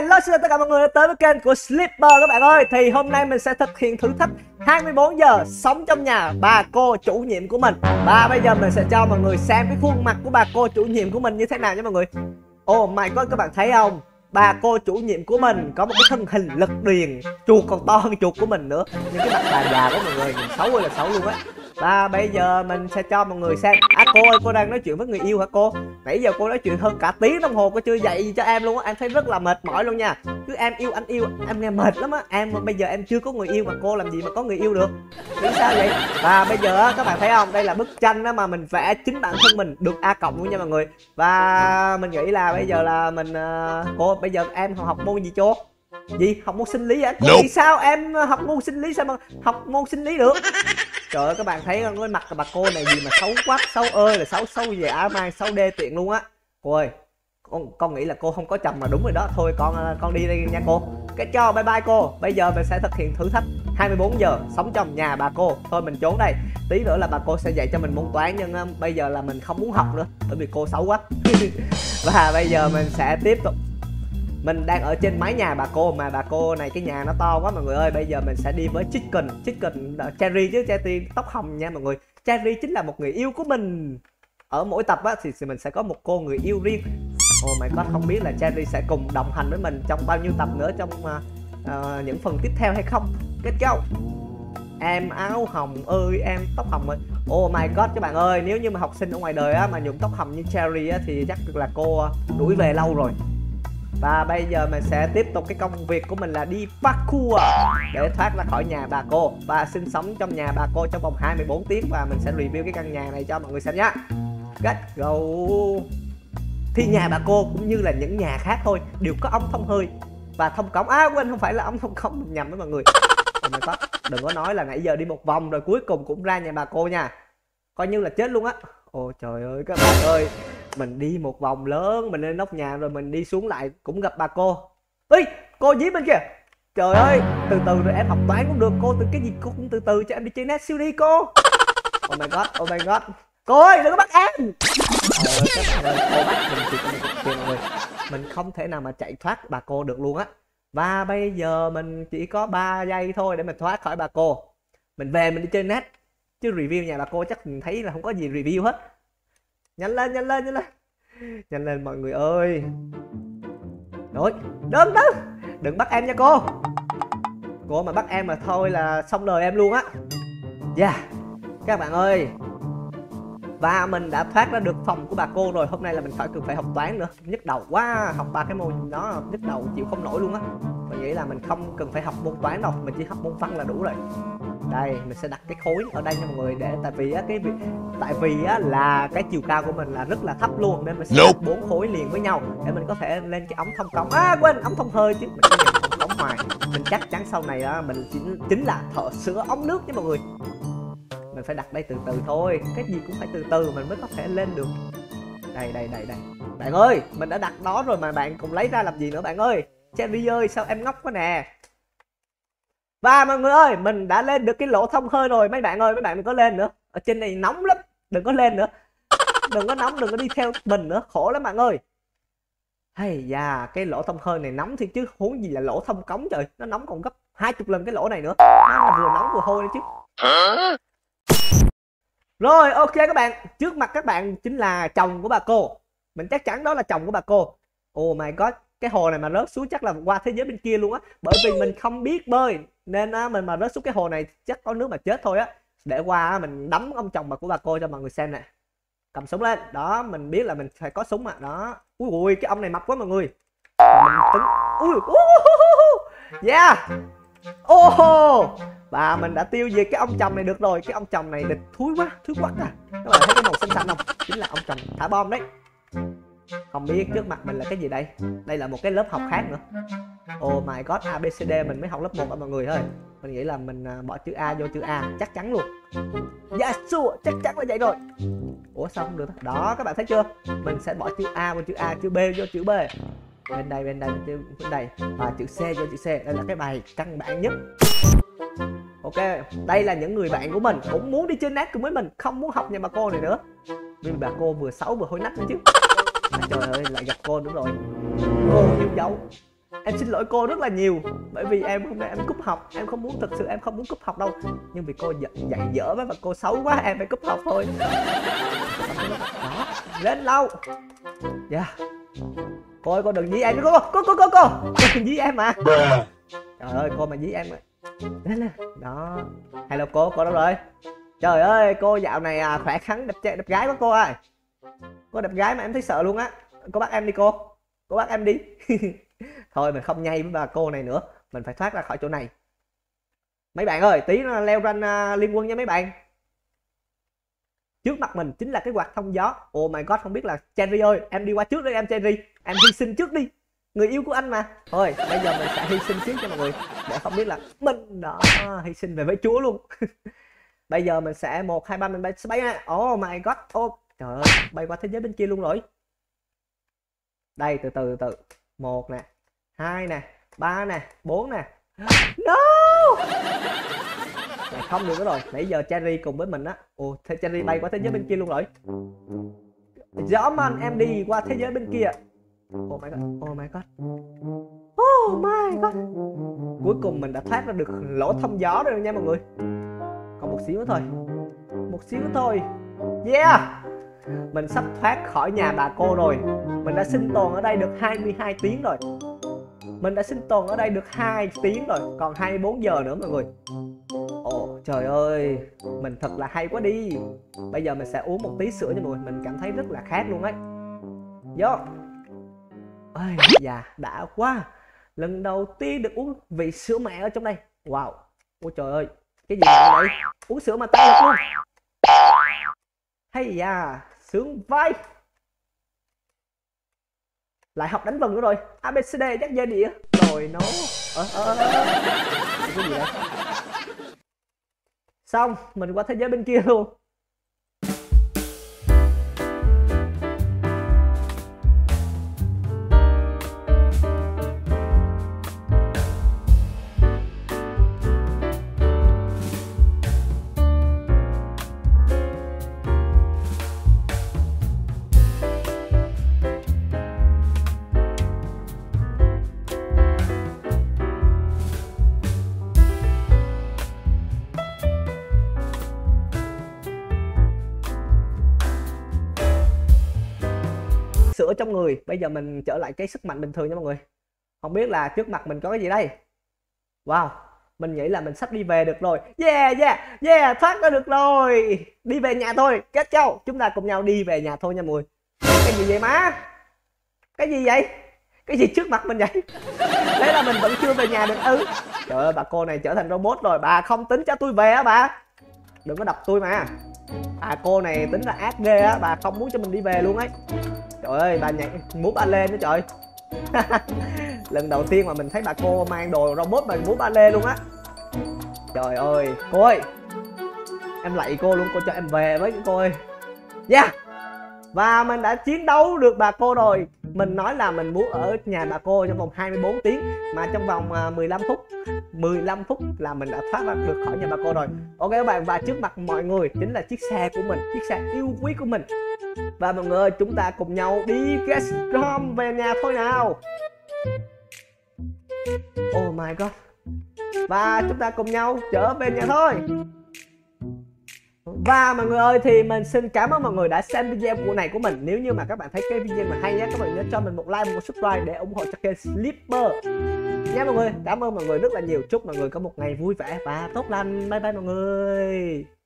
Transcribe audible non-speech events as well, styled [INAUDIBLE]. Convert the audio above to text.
Hello xin chào tất cả mọi người đã tới với kênh của Slipper các bạn ơi. Thì hôm nay mình sẽ thực hiện thử thách 24 giờ sống trong nhà bà cô chủ nhiệm của mình. Và bây giờ mình sẽ cho mọi người xem cái khuôn mặt của bà cô chủ nhiệm của mình như thế nào nha mọi người. Oh my god, các bạn thấy không? Bà cô chủ nhiệm của mình có một cái thân hình lực điền, Chuột còn to hơn chuột của mình nữa. Nhưng cái mặt bà già của mọi người nhìn xấu ơi là xấu luôn á và bây giờ mình sẽ cho mọi người xem. À cô ơi cô đang nói chuyện với người yêu hả cô? Nãy giờ cô nói chuyện hơn cả tiếng đồng hồ Cô chưa dạy gì cho em luôn á. Em thấy rất là mệt mỏi luôn nha. Cứ em yêu anh yêu Em nghe mệt lắm á. Em bây giờ em chưa có người yêu mà cô làm gì mà có người yêu được? Nghĩ sao vậy? Và bây giờ á các bạn thấy không? Đây là bức tranh đó mà mình vẽ chính bản thân mình Được A cộng luôn nha mọi người. Và mình nghĩ là bây giờ là mình uh, Cô bây giờ em học môn gì chú gì? Học môn sinh lý á. Nope. sao em học môn sinh lý sao mà học môn sinh lý được trời ơi các bạn thấy cái mặt của bà cô này gì mà xấu quá xấu ơi là xấu xấu dã mang xấu đê tiện luôn á. Cô ơi con con nghĩ là cô không có chồng mà đúng rồi đó. Thôi con à, con đi đây nha cô. Cái cho bye bye cô. Bây giờ mình sẽ thực hiện thử thách. 24 giờ sống trong nhà bà cô. Thôi mình trốn đây. Tí nữa là bà cô sẽ dạy cho mình môn toán nhưng uh, bây giờ là mình không muốn học nữa bởi vì cô xấu quá. [LAUGHS] Và bây giờ mình sẽ tiếp tục mình đang ở trên mái nhà bà cô mà bà cô này cái nhà nó to quá mọi người ơi. Bây giờ mình sẽ đi với chicken. Chicken uh, cherry chứ cherry tóc hồng nha mọi người. Cherry chính là một người yêu của mình. Ở mỗi tập á thì mình sẽ có một cô người yêu riêng. Oh my god không biết là cherry sẽ cùng đồng hành với mình trong bao nhiêu tập nữa trong uh, uh, những phần tiếp theo hay không. Kết go. Em áo hồng ơi em tóc hồng ơi. Oh my god các bạn ơi nếu như mà học sinh ở ngoài đời á mà nhuộm tóc hồng như cherry á thì chắc là cô đuổi về lâu rồi và bây giờ mình sẽ tiếp tục cái công việc của mình là đi parkour Để thoát ra khỏi nhà bà cô. Và sinh sống trong nhà bà cô trong vòng 24 tiếng Và mình sẽ review cái căn nhà này cho mọi người xem nhá. Let's go. Thì nhà bà cô cũng như là những nhà khác thôi, Đều có ống thông hơi Và thông cống. À quên, không phải là ống thông cống nhầm với mọi người. Có, Đừng có nói là nãy giờ đi một vòng rồi cuối cùng cũng ra nhà bà cô nha. Coi như là chết luôn á. Ôi, trời ơi, các bạn ơi mình đi một vòng lớn mình lên nóc nhà rồi mình đi xuống lại cũng gặp bà cô. Ơi cô dí bên kia. trời ơi từ từ rồi em học toán cũng được cô từ cái gì cô cũng từ từ cho em đi chơi net siêu đi cô. Oh my god oh my god. Cô ơi đừng có bắt em. Trời ơi cô bắt mình mình, mình không thể nào mà chạy thoát bà cô được luôn á. Và bây giờ mình chỉ có 3 giây thôi để mình thoát khỏi bà cô. Mình về mình đi chơi net. Chứ review nhà bà cô chắc mình thấy là không có gì review hết nhanh lên nhanh lên nhanh lên. Nhanh lên mọi người ơi. Rồi đừng đó đừng bắt em nha cô. Cô mà bắt em mà thôi là xong đời em luôn á. Yeah. Các bạn ơi. Và mình đã thoát ra được phòng của bà cô rồi. Hôm nay là mình phải cần phải học toán nữa. Nhức đầu quá. Học ba cái môn nó nhức đầu, chịu không nổi luôn á. Mình nghĩ là mình không cần phải học môn toán đâu. Mình chỉ học môn văn là đủ rồi đây mình sẽ đặt cái khối ở đây nha mọi người để tại vì á cái việc tại vì á là cái chiều cao của mình là rất là thấp luôn nên mình sẽ đặt bốn khối liền với nhau để mình có thể lên cái ống thông cống à quên ống thông hơi chứ mình có thông cống ngoài. Mình chắc chắn sau này á mình chính chính là thợ sửa ống nước chứ mọi người. Mình phải đặt đây từ từ thôi cái gì cũng phải từ từ mình mới có thể lên được. Đây đây đây đây. Bạn ơi mình đã đặt đó rồi mà bạn cùng lấy ra làm gì nữa bạn ơi? Cherry ơi sao em ngốc quá nè và mọi người ơi mình đã lên được cái lỗ thông hơi rồi. Mấy bạn ơi mấy bạn đừng có lên nữa. Ở trên này nóng lắm. Đừng có lên nữa. Đừng có nóng đừng có đi theo mình nữa. Khổ lắm bạn ơi. Hay da cái lỗ thông hơi này nóng thì chứ. Huống gì là lỗ thông cống trời. Nó nóng còn gấp hai chục lần cái lỗ này nữa. Nó vừa nóng vừa hôi đấy chứ. Rồi ok các bạn. Trước mặt các bạn chính là chồng của bà cô. Mình chắc chắn đó là chồng của bà cô. Oh my god. Cái hồ này mà rớt xuống chắc là qua thế giới bên kia luôn á. Bởi vì mình không biết bơi nên á, mình mà rớt xuống cái hồ này chắc có nước mà chết thôi á. Để qua mình đấm ông chồng mà của bà cô cho mọi người xem nè. Cầm súng lên. Đó, mình biết là mình phải có súng mà. Đó. Ui ui cái ông này mập quá mọi người. Mình tính ui yeah. Oh và mình đã tiêu diệt cái ông chồng này được rồi. Cái ông chồng này địch thúi quá thúi quá à. Các bạn thấy cái màu xanh xanh không? Chính là ông chồng thả bom đấy không biết trước mặt mình là cái gì đây? Đây là một cái lớp học khác nữa. Oh my god abcd mình mới học lớp 1 mọi người thôi mình nghĩ là mình à, bỏ chữ a vô chữ a, chắc chắn luôn. Dạ sure, chắc chắn là vậy rồi. Ủa, sao không được đó, các bạn thấy chưa? Mình sẽ bỏ chữ a vô chữ a, chữ b vô chữ b. Bên đây bên đây bên đây. Và chữ c vô chữ c. Đây là cái bài căn bản nhất. Ok, đây là những người bạn của mình cũng muốn đi chơi nát cùng với mình, không muốn học nhà bà cô này nữa. Vì bà cô vừa xấu vừa hôi nách nữa chứ à, trời ơi lại gặp cô đúng rồi. Cô yêu dấu em xin lỗi cô rất là nhiều bởi vì em hôm nay em cúp học. Em không muốn thực sự em không muốn cúp học đâu. Nhưng vì cô dạy, dạy dở và cô xấu quá em phải cúp học thôi. Đó lên lâu. Dạ. Yeah. cô ơi cô đừng dí em cô cô cô cô cô. Đừng dí em mà. Trời ơi cô mà dí em lên nè đó. Hello cô cô đâu rồi? Trời ơi cô dạo này à, khỏe khắn đẹp trai đẹp gái quá cô ơi có đẹp gái mà em thấy sợ luôn á. Cô bắt em đi cô. Cô bắt em đi. [LAUGHS] Thôi mình không nhây với bà cô này nữa. Mình phải thoát ra khỏi chỗ này. Mấy bạn ơi tí nó leo ranh uh, liên quân nha mấy bạn. Trước mặt mình chính là cái quạt thông gió. Oh my god không biết là cherry ơi em đi qua trước đi em cherry. Em hy sinh trước đi. Người yêu của anh mà. Thôi bây giờ mình sẽ hy sinh trước cho mọi người. Để không biết là mình đó hy sinh về với chúa luôn. [LAUGHS] Bây giờ mình sẽ một hai ba mình bay bay oh my god oh trời ơi, bay qua thế giới bên kia luôn rồi. Đây, từ từ từ một nè, hai nè, ba nè, bốn nè. [GASPS] No! Này không được nữa rồi. Nãy giờ cherry cùng với mình á. Ồ, thế cherry bay qua thế giới bên kia luôn rồi. Gió man em đi qua thế giới bên kia. Oh my god oh my god. Oh my god. Cuối cùng mình đã thoát ra được lỗ thông gió rồi nha mọi người. Còn một xíu nữa thôi. Một xíu nữa thôi. Yeah! Mình sắp thoát khỏi nhà bà cô rồi. Mình đã sinh tồn ở đây được 22 tiếng rồi. Mình đã sinh tồn ở đây được 2 tiếng rồi. Còn 24 giờ nữa mọi người. Ồ, trời ơi. Mình thật là hay quá đi. Bây giờ mình sẽ uống một tí sữa cho mọi người. Mình cảm thấy rất là khát luôn ấy. Vô. Ơi dạ đã quá. Lần đầu tiên được uống vị sữa mẹ ở trong đây. Wow. Ôi trời ơi. Cái gì vậy uống sữa mà tay luôn hay da sướng vai. Lại học đánh vần nữa rồi. Abcd chắc dây đĩa e. rồi nó ờ, ờ, ờ, ờ. cái gì xong mình qua thế giới bên kia luôn. Sữa trong người. Bây giờ mình trở lại cái sức mạnh bình thường nha mọi người. Không biết là trước mặt mình có cái gì đây? Wow, mình nghĩ là mình sắp đi về được rồi. Yeah yeah yeah, thoát ra được rồi. Đi về nhà thôi kết châu chúng ta cùng nhau đi về nhà thôi nha mọi người. Cái gì vậy má? Cái gì vậy? Cái gì trước mặt mình vậy? Đấy là mình vẫn chưa về nhà được. Ư ừ. trời ơi, bà cô này trở thành robot rồi. Bà không tính cho tôi về á bà. Đừng có đập tôi mà à cô này tính là ác ghê á, bà không muốn cho mình đi về luôn ấy. Trời ơi, bà nhảy múa ba lê nữa trời. [LAUGHS] Lần đầu tiên mà mình thấy bà cô mang đồ robot mà múa ba lê luôn á. Trời ơi, cô ơi. Em lạy cô luôn, cô cho em về với cô ơi. Yeah và mình đã chiến đấu được bà cô rồi. Mình nói là mình muốn ở nhà bà cô trong vòng 24 tiếng. Mà trong vòng à, 15 phút 15 phút là mình đã thoát ra được khỏi nhà bà cô rồi. Ok các bạn, và trước mặt mọi người chính là chiếc xe của mình, Chiếc xe yêu quý của mình. Và mọi người ơi, chúng ta cùng nhau đi Gastrom về nhà thôi nào. Oh my god. Và chúng ta cùng nhau trở về nhà thôi và mọi người ơi, thì mình xin cảm ơn mọi người đã xem video của này của mình. Nếu như mà các bạn thấy cái video này hay nhé Các bạn nhớ cho mình một like một subscribe để ủng hộ cho kênh Slipper Nha mọi người, Cảm ơn mọi người rất là nhiều. Chúc mọi người có một ngày vui vẻ và tốt lành. Bye bye mọi người.